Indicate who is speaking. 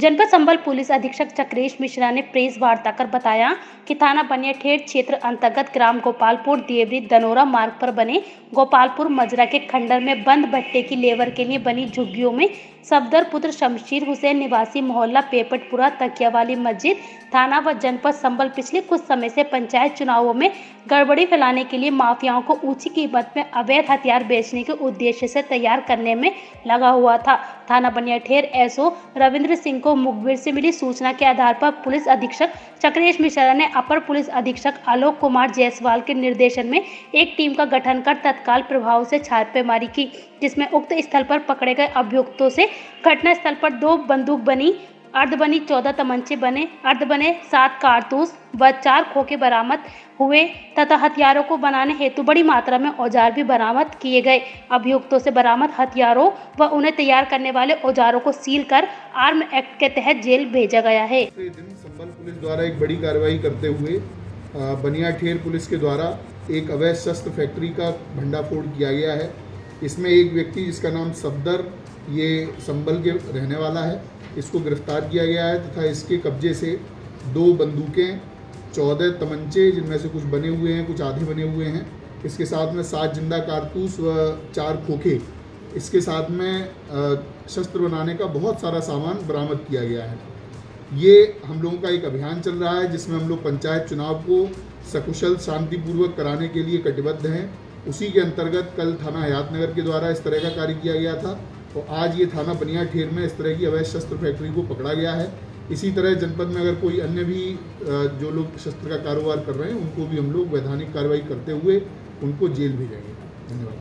Speaker 1: जनपद संबल पुलिस अधीक्षक चक्रेश मिश्रा ने प्रेस वार्ता कर बताया कि थाना बनियाठेड़ क्षेत्र अंतर्गत ग्राम गोपालपुर देवरी दनोरा मार्ग पर बने गोपालपुर मजरा के खंडर में बंद भट्टे की लेबर के लिए बनी झुग्गियों में सफदर पुत्र शमशीर हुसैन निवासी मोहल्ला पेपटपुरा तकिया वाली मस्जिद, थाना व जनपद संबल पिछले कुछ समय से पंचायत चुनावों में गड़बड़ी फैलाने के लिए माफियाओं को ऊँची कीमत में अवैध हथियार बेचने के उद्देश्य से तैयार करने में लगा हुआ था। थाना बनिया ठेर एसओ रविंद्र सिंह को मुखबिर से मिली सूचना के आधार पर पुलिस अधीक्षक चक्रेश मिश्रा ने अपर पुलिस अधीक्षक आलोक कुमार जायसवाल के निर्देशन में एक टीम का गठन कर तत्काल प्रभाव से छापेमारी की, जिसमें उक्त स्थल पर पकड़े गए अभियुक्तों से घटनास्थल पर दो बंदूक बनी अर्ध बनी चौदह तमंचे बने, अर्ध बने सात कारतूस, व चार खोखे बरामद हुए, तथा हथियारों को बनाने हेतु बड़ी मात्रा में औज़ार भी बरामद किए गए। अभियुक्तों से बरामद हथियारों व उन्हें तैयार करने वाले औजारों को सील कर आर्म एक्ट के तहत जेल भेजा गया है।
Speaker 2: संबल पुलिस द्वारा एक बड़ी कार्रवाई करते हुए बनिया ठेर पुलिस के द्वारा एक अवैध शस्त्र फैक्ट्री का भंडाफोड़ किया गया है। इसमें एक व्यक्ति जिसका नाम सफदर, ये संबल के रहने वाला है। इसको गिरफ़्तार किया गया है तथा इसके कब्जे से दो बंदूकें, चौदह तमंचे, जिनमें से कुछ बने हुए हैं, कुछ आधे बने हुए हैं। इसके साथ में सात ज़िंदा कारतूस व चार खोखे। इसके साथ में शस्त्र बनाने का बहुत सारा सामान बरामद किया गया है। ये हम लोगों का एक अभियान चल रहा है, जिसमें हम लोग पंचायत चुनाव को सकुशल, शांतिपूर्वक कराने के लिए कटिबद्ध हैं। उसी के अंतर्गत कल थाना हयातनगर के द्वारा इस तरह का कार्य किया गया था। तो आज ये थाना बनिया ठेर में इस तरह की अवैध शस्त्र फैक्ट्री को पकड़ा गया है। इसी तरह जनपद में अगर कोई अन्य भी जो लोग शस्त्र का कारोबार कर रहे हैं, उनको भी हम लोग वैधानिक कार्रवाई करते हुए उनको जेल भेजेंगे। धन्यवाद।